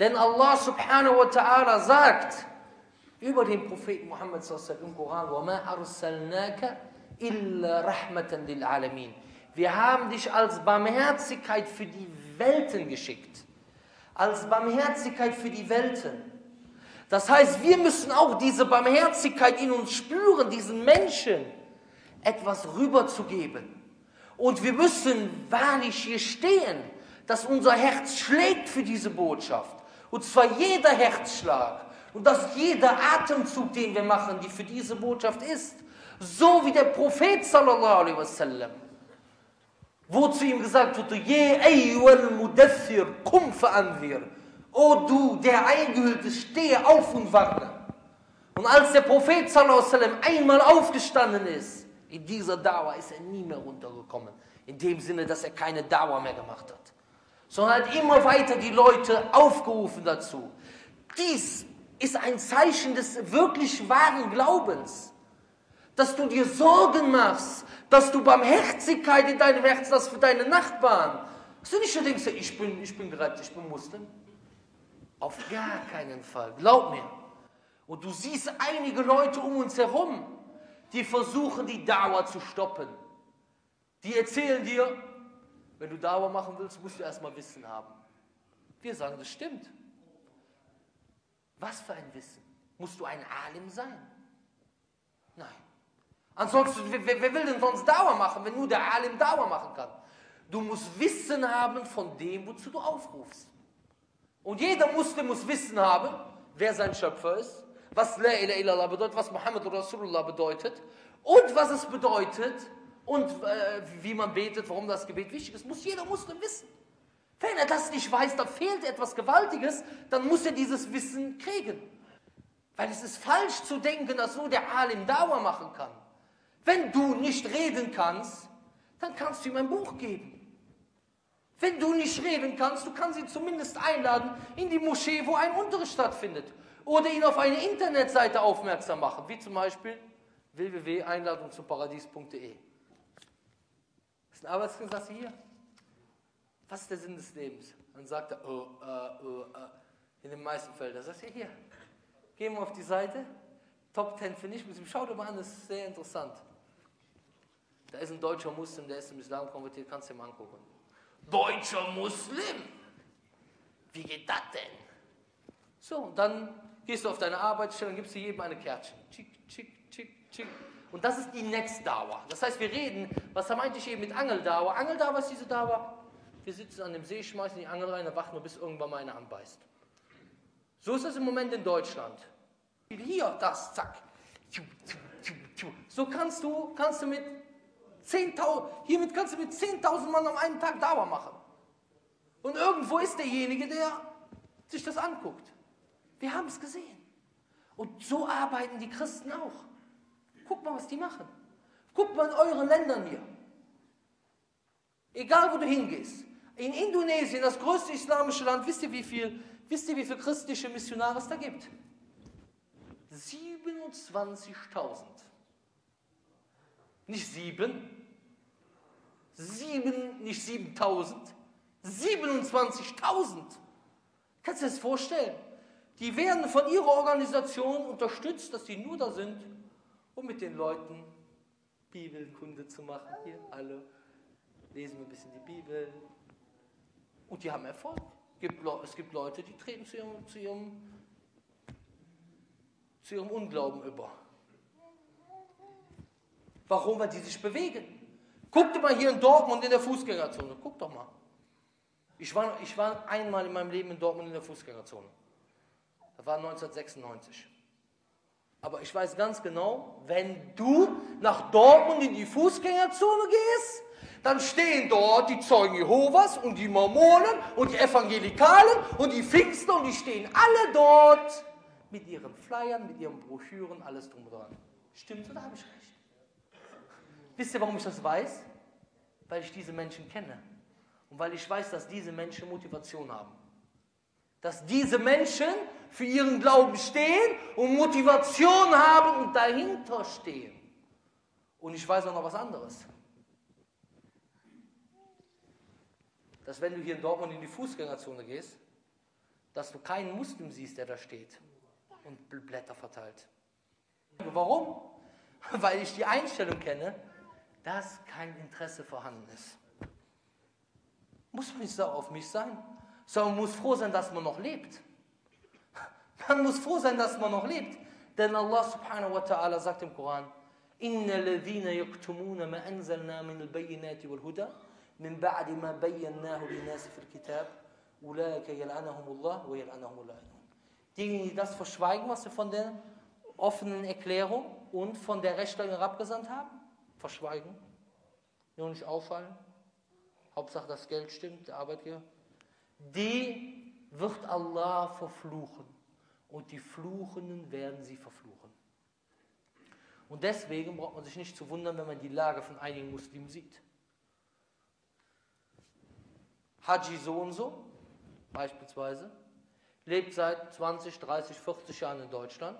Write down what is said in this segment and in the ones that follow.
Denn Allah subhanahu wa ta'ala sagt über den Propheten Muhammad im Koran, وَمَا أَرْسَلْنَاكَ إِلَّا رَحْمَةً لِلْعَالَمِينَ Wir haben dich als Barmherzigkeit für die Welten geschickt. Als Barmherzigkeit für die Welten. Das heißt, wir müssen auch diese Barmherzigkeit in uns spüren, diesen Menschen etwas rüberzugeben. Und wir müssen wahrlich hier stehen, dass unser Herz schlägt für diese Botschaft. und zwar jeder Herzschlag. Und dass jeder Atemzug, den wir machen, die für diese Botschaft ist. So wie der Prophet sallallahu alaihi wasallam. Wo zu ihm gesagt wurde, Je ayyuhal mudathir, kum fa'anvir. O du, der Eingehüllte, stehe auf und warne. Und als der Prophet sallallahu alaihi wasallam einmal aufgestanden ist, in dieser Dauer ist er nie mehr runtergekommen. In dem Sinne, dass er keine Dauer mehr gemacht hat. Sondern hat immer weiter die Leute aufgerufen dazu. Dies ist ein Zeichen des wirklich wahren Glaubens. Dass du dir Sorgen machst, dass du Barmherzigkeit in deinem Herzen hast für deine Nachbarn. Dass du nicht nur denkst, ich bin, ich bin bereit, ich bin Muslim. Auf gar keinen Fall. Glaub mir. Und du siehst einige Leute um uns herum, die versuchen, die Dauer zu stoppen. Die erzählen dir, wenn du Dauer machen willst, musst du erstmal Wissen haben. Wir sagen, das stimmt. Was für ein Wissen? Musst du ein Alim sein? Nein. Ansonsten, wer, wer will denn sonst Dauer machen, wenn nur der Alim Dauer machen kann? Du musst Wissen haben von dem, wozu du aufrufst. Und jeder Muslim muss Wissen haben, wer sein Schöpfer ist, was La ilaha illallah bedeutet, was Muhammad Rasulullah bedeutet und was es bedeutet und äh, wie man betet, warum das Gebet wichtig ist, muss jeder Muslim wissen. Wenn er das nicht weiß, dann fehlt etwas Gewaltiges, dann muss er dieses Wissen kriegen. Weil es ist falsch zu denken, dass nur der Alim Dauer machen kann. Wenn du nicht reden kannst, dann kannst du ihm ein Buch geben. Wenn du nicht reden kannst, du kannst ihn zumindest einladen in die Moschee, wo ein Unterricht stattfindet. Oder ihn auf eine Internetseite aufmerksam machen, wie zum Beispiel www.einladung zum Paradies.de. Das ist ein Arbeitskreis hier. Was ist der Sinn des Lebens? Dann sagt er, oh, uh, oh, uh, in den meisten Fällen. Da sagt er, hier, gehen wir auf die Seite, Top 10 finde ich, schau dir mal an, das ist sehr interessant. Da ist ein deutscher Muslim, der ist zum Islam konvertiert, kannst du dir mal angucken. Deutscher Muslim? Wie geht das denn? So, und dann gehst du auf deine Arbeitsstelle und gibst du jedem eine Kärtchen. Tschick, tschick, tschick, tschick. Und das ist die Netzdauer. Das heißt, wir reden, was meinte ich eben mit Angeldauer? Angeldauer ist diese Dauer, wir sitzen an dem See, schmeißen die Angel rein, dann warten wir, bis irgendwann mal eine anbeißt. So ist es im Moment in Deutschland. Hier, das, zack. So kannst du, kannst du mit 10.000, hiermit kannst du mit 10.000 Mann am einen Tag Dauer machen. Und irgendwo ist derjenige, der sich das anguckt. Wir haben es gesehen. Und so arbeiten die Christen auch. Guck mal, was die machen. Guck mal in euren Ländern hier. Egal, wo du hingehst. In Indonesien, das größte islamische Land, wisst ihr, wie viel, wisst ihr, wie viele christliche Missionare es da gibt? 27.000. Nicht sieben, sieben, nicht 7.000, 27.000. Kannst du dir das vorstellen? Die werden von ihrer Organisation unterstützt, dass sie nur da sind, um mit den Leuten Bibelkunde zu machen. Hier alle lesen wir ein bisschen die Bibel, und die haben Erfolg. Es gibt Leute, die treten zu ihrem, zu ihrem, zu ihrem Unglauben über. Warum? Weil die sich bewegen. Guck dir mal hier in Dortmund in der Fußgängerzone. Guck doch mal. Ich war, ich war einmal in meinem Leben in Dortmund in der Fußgängerzone. Das war 1996. Aber ich weiß ganz genau, wenn du nach Dortmund in die Fußgängerzone gehst, dann stehen dort die Zeugen Jehovas und die Mormonen und die Evangelikalen und die Pfingsten und die stehen alle dort mit ihren Flyern, mit ihren Broschüren, alles drum und dran. Stimmt oder habe ich recht? Wisst ihr, warum ich das weiß? Weil ich diese Menschen kenne. Und weil ich weiß, dass diese Menschen Motivation haben. Dass diese Menschen für ihren Glauben stehen und Motivation haben und dahinter stehen. Und ich weiß auch noch was anderes. dass wenn du hier in Dortmund in die Fußgängerzone gehst, dass du keinen Muslim siehst, der da steht und Blätter verteilt. Warum? Weil ich die Einstellung kenne, dass kein Interesse vorhanden ist. Muss nicht sauer auf mich sein, sondern muss froh sein, dass man noch lebt. Man muss froh sein, dass man noch lebt. Denn Allah subhanahu wa ta'ala sagt im Koran, إن الذين يكتمون ما أنزلنا من البينات والهدى من بعد ما بيناه للناس في الكتاب أولئك يلعنهم الله ويلعنهم اللاعنون. Diejenigen, die das verschweigen, was wir von der offenen Erklärung und von der Rechtsstellung herabgesandt haben, verschweigen, nur nicht auffallen, Hauptsache das Geld stimmt, der Arbeitgeber, die wird Allah verfluchen und die Fluchenden werden sie verfluchen. Und deswegen braucht man sich nicht zu wundern, wenn man die Lage von einigen Muslimen sieht. Haji so und so, beispielsweise, lebt seit 20, 30, 40 Jahren in Deutschland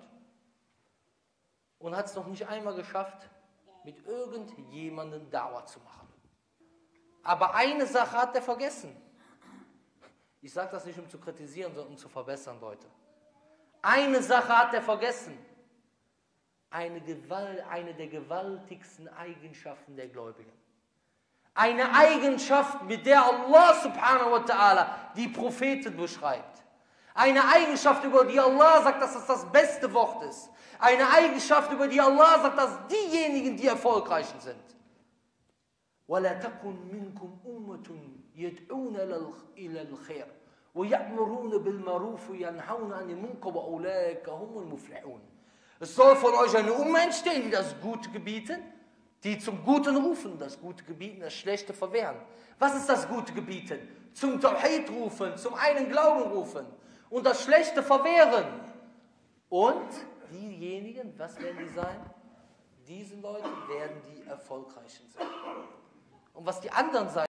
und hat es noch nicht einmal geschafft, mit irgendjemandem Dauer zu machen. Aber eine Sache hat er vergessen. Ich sage das nicht, um zu kritisieren, sondern um zu verbessern, Leute. Eine Sache hat er vergessen eine, Gewalt, eine der gewaltigsten Eigenschaften der Gläubigen. Eine Eigenschaft, mit der Allah subhanahu wa ta'ala die Propheten beschreibt. Eine Eigenschaft, über die Allah sagt, dass es das beste Wort ist. Eine Eigenschaft, über die Allah sagt, dass diejenigen, die erfolgreich sind. ولا تكن منكم أمة يدعون إلى الخير ويأمرون بالمعروف وينهون عن المنكر وأولئك هم المفلحون es soll von euch eine Umma entstehen, die das Gute gebieten, die zum Guten rufen, das Gute gebieten, das Schlechte verwehren. Was ist das Gute gebieten? Zum Tawhid rufen, zum einen Glauben rufen und das Schlechte verwehren. Und diejenigen, was werden die sein? Diese Leute werden die Erfolgreichen sein. Und was die anderen sein